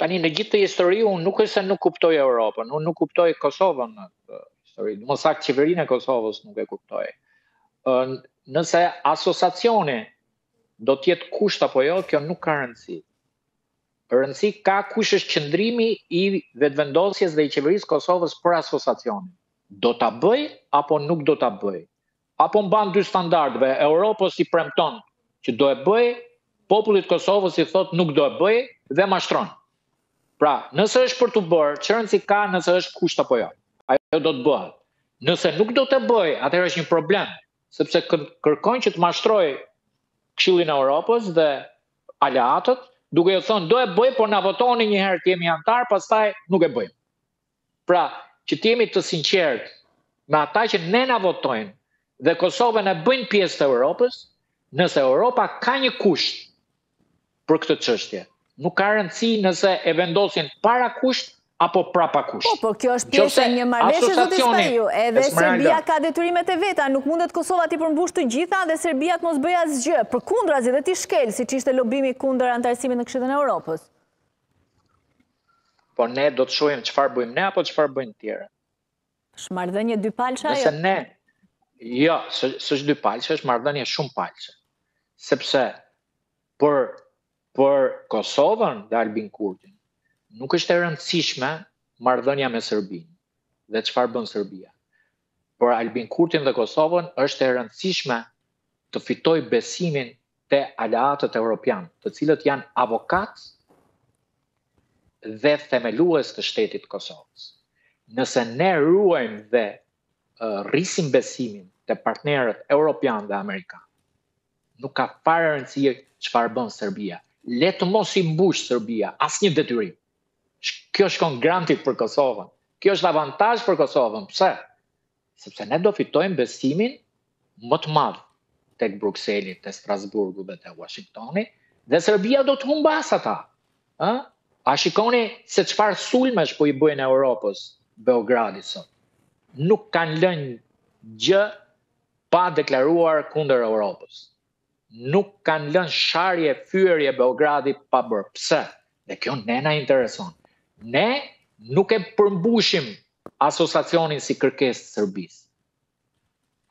Tani në gjithë këtë histori, unë nuk është se nuk kuptoj Europën, unë nuk kuptoj Kosovën në këtë histori, më saktë qeverinë e Kosovës nuk e kuptoj. Nëse asociacioni do të jetë kusht apo jo, kjo nuk ka rëndësi. Rëndësi ka kush është qëndrimi i vetëvendosjes dhe i qeverisë së Kosovës për asociacionin. Do ta bëjë apo nuk do ta bëjë? Apo mban dy standarde, Europës i premton që do e bëjë, popullit të Kosovës i thotë nuk do e bëjë dhe mashtron. Pra, nëse është për t'u bërë, ç'rëndësi ka nëse është kusht apo jo? Ajo do të bëhet. Nëse nuk do ta bëjë, atëherë është një problem, sepse kërkon që të mashtrojë Këshillin e Europës dhe aleatët, duke u thënë do e bëj, por na votoni një herë të jemi anëtar, pastaj nuk e bëjmë. Pra, që të jemi të sinqertë me ata që ne na votojnë dhe Kosovën e bëjnë pjesë të Europës, nëse Europa ka një kusht për këtë çështje. Nuk ka rëndësi nëse e vendosin parakusht apo prapakusht. Po, por kjo është pjesë e një marrëveshje zoti Spahiu, edhe Serbia ka detyrimet e veta, nuk mundet Kosova t'i përmbushë të gjitha dhe Serbia të mos bëjë asgjë, përkundrazi dhe t'i shkelë siç ishte lobimi kundër anëtarësimit në Këshillin e Europës. Po ne do të shohim çfarë bëjmë ne apo çfarë bëjnë të tjerët. Është marrëdhënie dypalëshe ajo? Nëse ne jo, s'është dypalëshe, është marrëdhënie shumëpalëshe. Sepse për për Kosovën dhe Albin Kurtin nuk është e rëndësishme marrëdhënia me Serbinë dhe çfarë bën Serbia. Për Albin Kurtin dhe Kosovën është e rëndësishme të fitojë besimin te aleatët europianë, të cilët janë avokatë dhe themelues të shtetit të Kosovës. Nëse ne ruajmë dhe rrisim besimin te partnerët europianë dhe amerikanë, nuk ka fare rëndësi çfarë bën Serbia. Le të mos i mbush Serbia asnjë detyrim. Kjo shkon gratis për Kosovën. Kjo është avantazh për Kosovën. Pse? Sepse ne do fitojmë besimin më të madh tek Brukseli, te Strasburgu dhe te Washingtoni dhe Serbia do t'i humbasë ata. Ë? A shikoni se çfarë sulmesh po i bën Europës Beogradi sot? Nuk kanë lënë gjë pa deklaruar kundër Europës. Nuk kanë lënë sharje fyerje Beogradi pa bërë. Pse? Dhe kjo ne na intereson. Ne nuk e përmbushim asociacionin si kërkesë të Serbisë.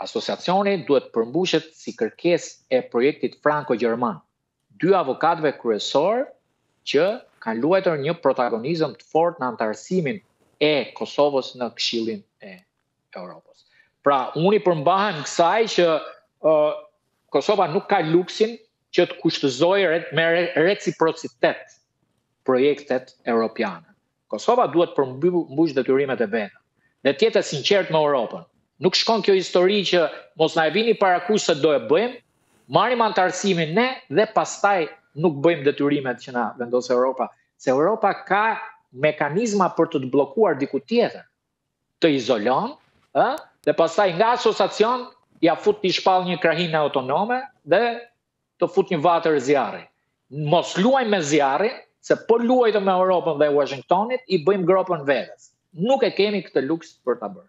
Asociacioni duhet të përmbushet si kërkesë e projektit franko-gjerman, dy avokatëve kryesorë që kanë luajtur një protagonizëm të fortë në anëtarësimin e Kosovës në Këshillin e Europës. Pra, unë i përmbahem kësaj që uh, Kosova nuk ka luksin që të kushtëzojë me reciprocitet projektet europiane. Kosova duhet të përmbushë detyrimet e veta dhe të jetë e sinqertë me Europën. Nuk shkon kjo histori që mos na e vini parakusht se do e bëjmë, marrim anëtarësimin ne dhe pastaj nuk bëjmë detyrimet që na vendos Europa, se Europa ka mekanizma për të të bllokuar diku tjetër. të izolon, ë, dhe pastaj nga asociacion ia fut të shpall një krahinë autonome dhe të fut një vatër zjarri. Mos luajmë me zjarrin, se po luajtëm me Europën dhe Washingtonin, i bëjmë gropën vetes. Nuk e kemi këtë luks për ta bërë.